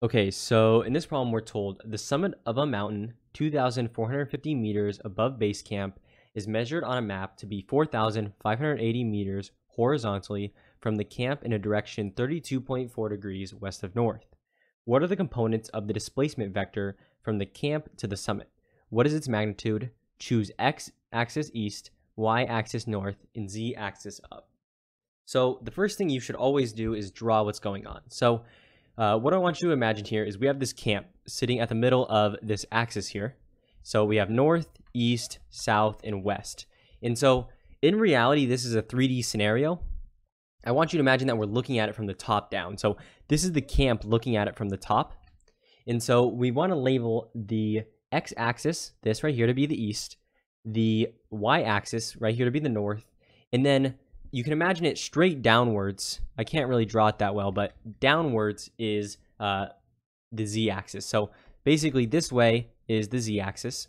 Okay, so in this problem, we're told the summit of a mountain, 2,450 meters above base camp, is measured on a map to be 4,580 meters horizontally from the camp in a direction 32.4 degrees west of north. What are the components of the displacement vector from the camp to the summit? What is its magnitude? Choose x axis east, y axis north, and z axis up. So the first thing you should always do is draw what's going on. So uh, what I want you to imagine here is we have this camp sitting at the middle of this axis here. So we have north, east, south, and west. And so in reality, this is a 3D scenario. I want you to imagine that we're looking at it from the top down. So this is the camp looking at it from the top. And so we want to label the x-axis, this right here, to be the east, the y-axis right here to be the north, and then you can imagine it straight downwards. I can't really draw it that well, but downwards is uh, the z-axis. So basically this way is the z-axis.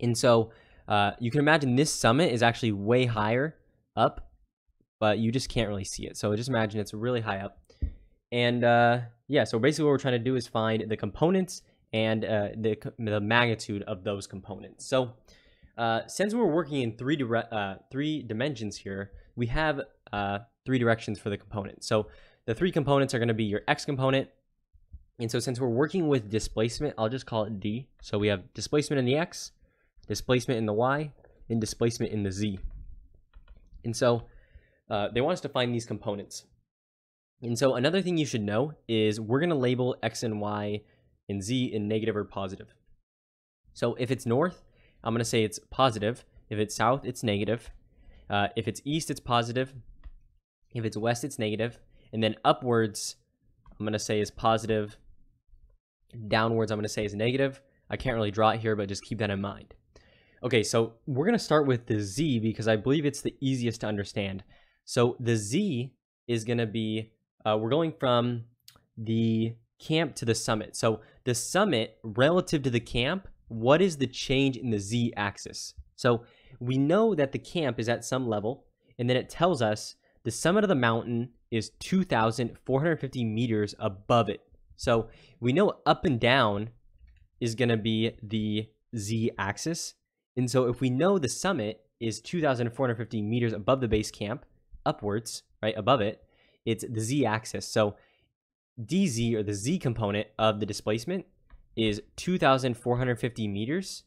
And so uh, you can imagine this summit is actually way higher up, but you just can't really see it. So just imagine it's really high up. And uh, yeah, so basically what we're trying to do is find the components and uh, the, the magnitude of those components. So uh, since we're working in three, uh, three dimensions here, we have uh, three directions for the component. So the three components are going to be your x component. And so since we're working with displacement, I'll just call it D. So we have displacement in the x, displacement in the y, and displacement in the z. And so uh, they want us to find these components. And so another thing you should know is we're going to label x and y and z in negative or positive. So if it's north, I'm going to say it's positive. If it's south, it's negative. Uh, if it's east, it's positive. If it's west, it's negative. And then upwards, I'm going to say is positive. Downwards, I'm going to say is negative. I can't really draw it here, but just keep that in mind. Okay, so we're going to start with the z because I believe it's the easiest to understand. So the z is going to be, uh, we're going from the camp to the summit. So the summit relative to the camp, what is the change in the z axis? So we know that the camp is at some level, and then it tells us the summit of the mountain is 2,450 meters above it. So we know up and down is going to be the z axis. And so if we know the summit is 2,450 meters above the base camp, upwards, right, above it, it's the z axis. So dz, or the z component of the displacement, is 2,450 meters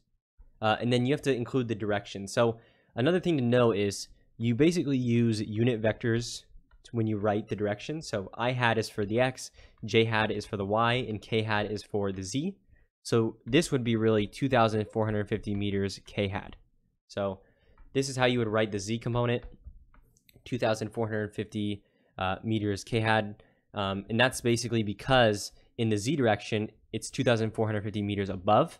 uh, and then you have to include the direction. So another thing to know is you basically use unit vectors when you write the direction. So i hat is for the x, j hat is for the y, and k hat is for the z. So this would be really 2,450 meters k hat. So this is how you would write the z component, 2,450 uh, meters k hat. Um, and that's basically because in the z direction, it's 2,450 meters above.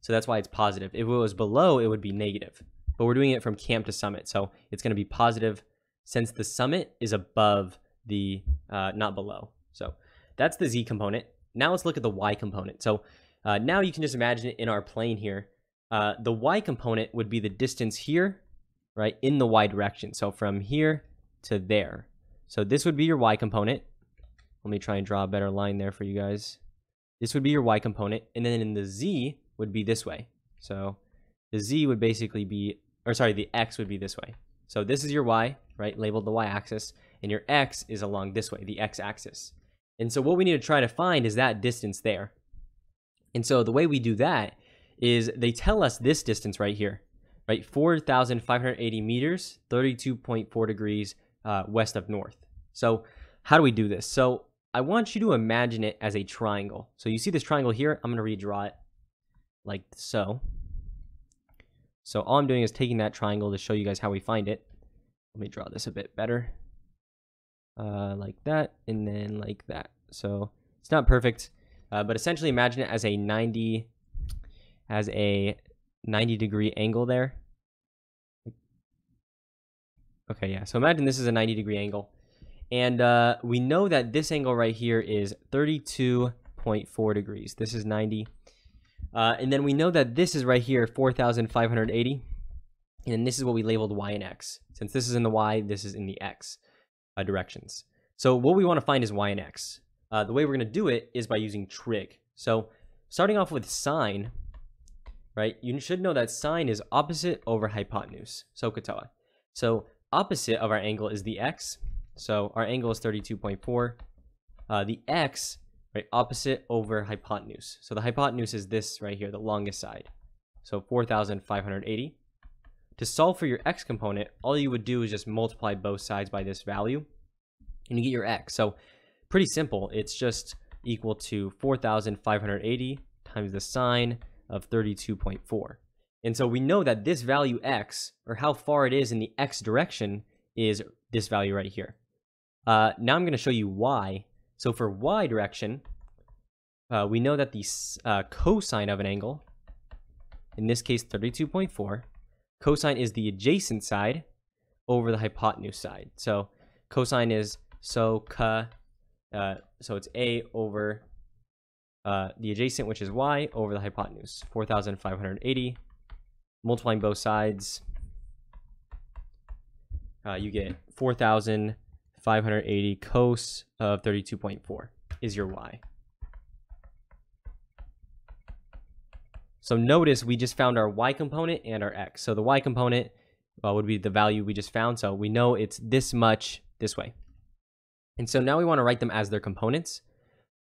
So that's why it's positive. If it was below, it would be negative. But we're doing it from camp to summit. So it's going to be positive since the summit is above the, uh, not below. So that's the z component. Now let's look at the y component. So uh, now you can just imagine it in our plane here. Uh, the y component would be the distance here, right, in the y direction. So from here to there. So this would be your y component. Let me try and draw a better line there for you guys. This would be your y component. And then in the z, would be this way. So the z would basically be, or sorry, the x would be this way. So this is your y, right, labeled the y-axis, and your x is along this way, the x-axis. And so what we need to try to find is that distance there. And so the way we do that is they tell us this distance right here, right, 4,580 meters, 32.4 degrees uh, west of north. So how do we do this? So I want you to imagine it as a triangle. So you see this triangle here, I'm going to redraw it like so. So all I'm doing is taking that triangle to show you guys how we find it. Let me draw this a bit better. Uh, like that, and then like that. So it's not perfect, uh, but essentially imagine it as a 90, as a 90 degree angle there. Okay, yeah. So imagine this is a 90 degree angle. And uh, we know that this angle right here is 32.4 degrees. This is 90. Uh, and then we know that this is right here, 4,580. And this is what we labeled y and x. Since this is in the y, this is in the x uh, directions. So what we want to find is y and x. uh, the way we're going to do it is by using trig. So starting off with sine, right? You should know that sine is opposite over hypotenuse. So katawa. So opposite of our angle is the x. So our angle is 32.4. Uh, the x, right, opposite over hypotenuse. So the hypotenuse is this right here, the longest side. So 4,580. To solve for your x component, all you would do is just multiply both sides by this value, and you get your x. So pretty simple. It's just equal to 4,580 times the sine of 32.4. And so we know that this value x, or how far it is in the x direction, is this value right here. Uh, now I'm going to show you y. So for y direction, uh, we know that the uh, cosine of an angle, in this case 32.4, cosine is the adjacent side over the hypotenuse side. So cosine is so ka, uh, so it's a over uh, the adjacent, which is y, over the hypotenuse, 4,580. Multiplying both sides, uh, you get 4,580 cos of 32.4 is your y. So notice we just found our y component and our x. So the y component uh, would be the value we just found. So we know it's this much this way. And so now we want to write them as their components.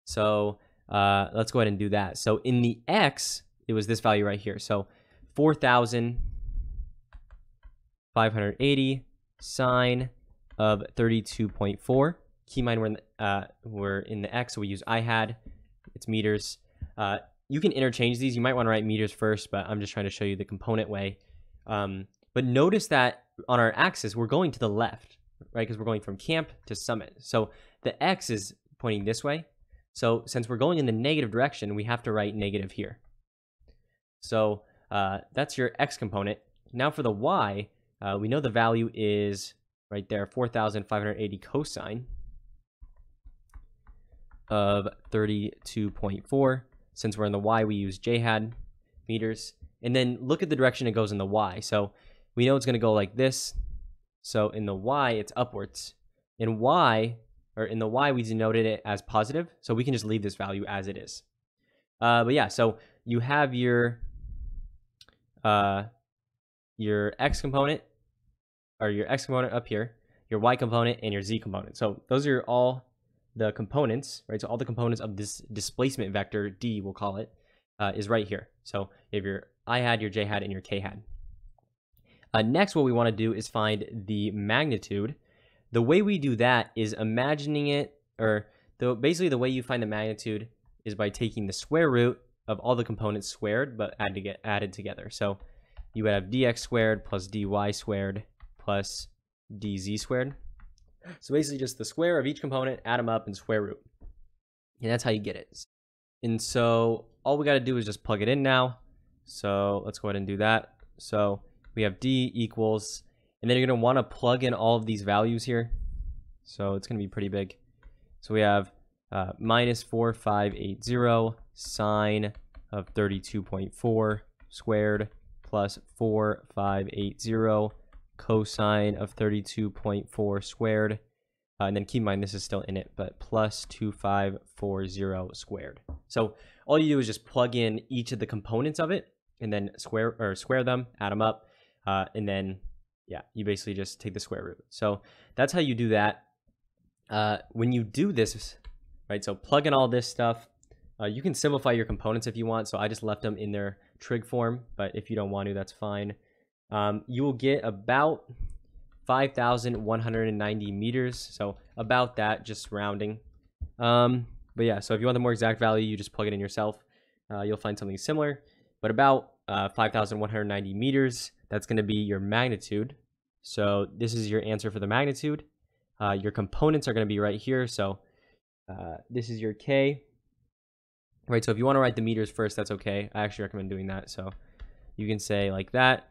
So uh, let's go ahead and do that. So in the x, it was this value right here. So 4,580 sine of 32.4. Keep in mind we're in the, uh, we're in the x, so we use I hat. It's meters. Uh, you can interchange these. You might want to write meters first, but I'm just trying to show you the component way. Um, but notice that on our axis, we're going to the left, right? Because we're going from camp to summit. So the x is pointing this way. So since we're going in the negative direction, we have to write negative here. So uh, that's your x component. Now for the y, uh, we know the value is right there, 4,580 cosine of 32.4. Since we're in the y, we use j hat meters. And then look at the direction it goes in the y. So we know it's going to go like this. So in the y, it's upwards. In y, or in the y, we denoted it as positive, so we can just leave this value as it is. Uh, but yeah, so you have your uh, your x component, or your x component up here, your y component, and your z component. So those are all the components, right? So all the components of this displacement vector, d we'll call it, uh, is right here. So have your i hat, your j hat, and your k hat. Uh, next, what we want to do is find the magnitude the way we do that is imagining it, or the, basically the way you find the magnitude is by taking the square root of all the components squared, but add to get added together. So you would have dx squared plus dy squared plus dz squared. So basically just the square of each component, add them up and square root. And that's how you get it. And so all we got to do is just plug it in now. So let's go ahead and do that. So we have d equals and then you're going to want to plug in all of these values here. So it's going to be pretty big. So we have uh, minus 4580 sine of 32.4 squared plus 4580 cosine of 32.4 squared. Uh, and then keep in mind this is still in it, but plus 2540 squared. So all you do is just plug in each of the components of it and then square or square them, add them up, uh, and then yeah, you basically just take the square root. So that's how you do that. Uh, when you do this, right, so plug in all this stuff, uh, you can simplify your components if you want. So I just left them in their trig form, but if you don't want to, that's fine. Um, you will get about 5,190 meters. So about that, just rounding. Um, but yeah, so if you want the more exact value, you just plug it in yourself. Uh, you'll find something similar, but about uh, 5,190 meters. That's going to be your magnitude. So this is your answer for the magnitude. Uh, your components are going to be right here. So uh, this is your K. Right, so if you want to write the meters first, that's okay. I actually recommend doing that. So you can say like that.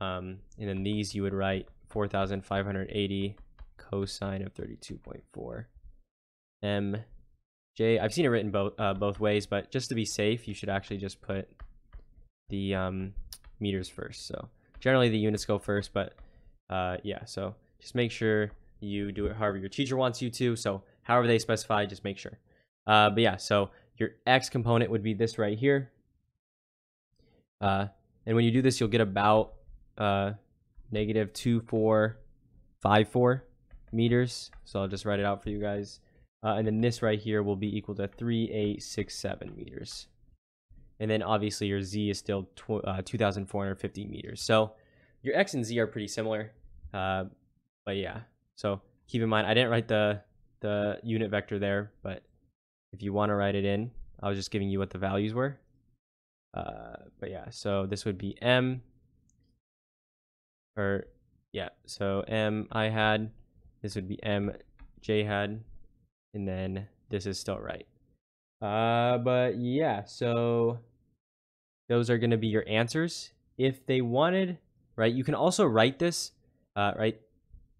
Um, and then these you would write 4,580 cosine of 32.4 m j. I've seen it written both uh, both ways, but just to be safe, you should actually just put the um, meters first. So generally the units go first, but uh, yeah, so just make sure you do it however your teacher wants you to. So however they specify, just make sure. Uh, but yeah, so your x component would be this right here. Uh, and when you do this, you'll get about uh, negative 2454 meters. So I'll just write it out for you guys. Uh, and then this right here will be equal to 3867 meters. And then obviously your z is still uh, 2450 meters. So your x and z are pretty similar. Uh, but yeah, so keep in mind, I didn't write the, the unit vector there, but if you want to write it in, I was just giving you what the values were. Uh, but yeah, so this would be m, or yeah, so m I hat, this would be m j hat, and then this is still right. Uh, but yeah, so those are going to be your answers. If they wanted, right, you can also write this, uh, right,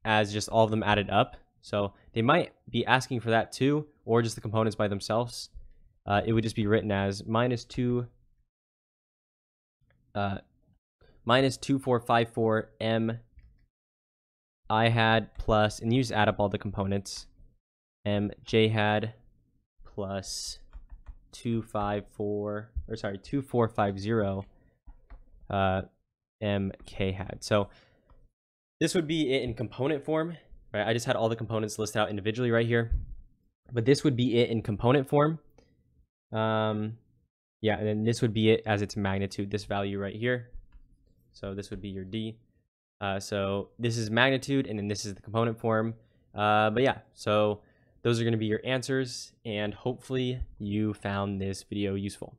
as just all of them added up. So they might be asking for that too, or just the components by themselves. Uh, it would just be written as minus 2 uh, minus 2454 m i hat plus, and you just add up all the components, m j hat plus 254, or sorry, 2450 uh, m k hat. So this would be it in component form, right? I just had all the components listed out individually right here, but this would be it in component form. Um, yeah, and then this would be it as its magnitude, this value right here. So this would be your D. Uh, so this is magnitude, and then this is the component form. Uh, but yeah, so those are going to be your answers, and hopefully you found this video useful.